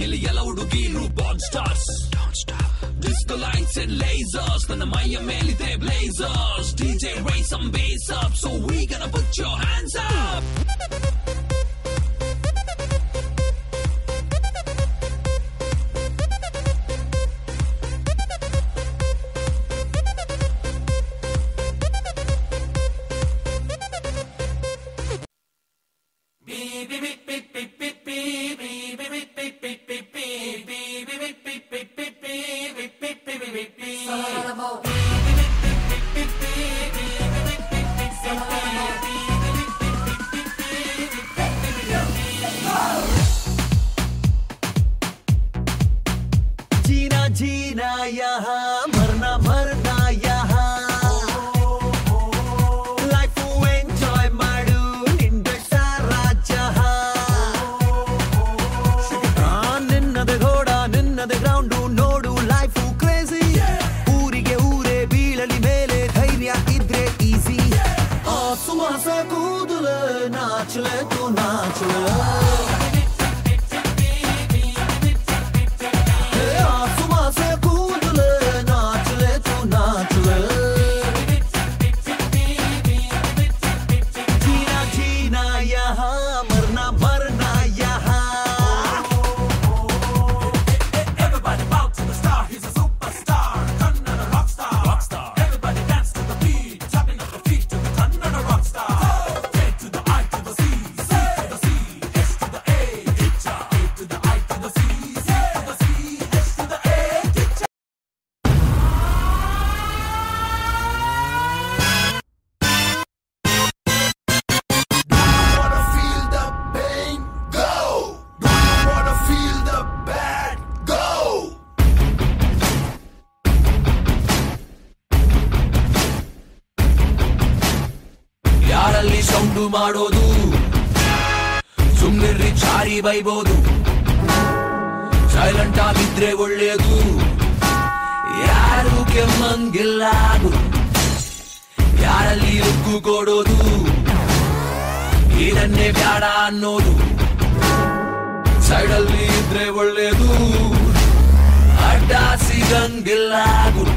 Hill ఎలవుడు గీరు బాన్ stars Disco lights and lasers, ನನ್ನ ಮೈಯ ಮೇಲಿದೆ blazers. DJ raise some bass up, so we gonna put your hands up. animal. नाच ले तू नाच ले। ಗುಂಡು ಮಾಡೋದು. ಸುಮ್ನಿರ್ರಿ, ಚಾರಿ ಬೈಬೋದು. ಸೈಲೆಂಟ್ ಆಗಿದ್ರೆ ಒಳ್ಳೆಯದು ಯಾರು ಕೆಮ್ಮಂಗಿಲ್ಲ ಯಾರಲ್ಲಿ ಉಗ್ಗು ಕೊಡೋದು. ಇದನ್ನೇ ಬ್ಯಾಡ ಅನ್ನೋದು. ಸೈಡಲ್ಲಿ ಇದ್ರೆ ಒಳ್ಳೆಯದು ಅಡ್ಡ ಸಿಗಂಗಿಲ್ಲ ಗುರು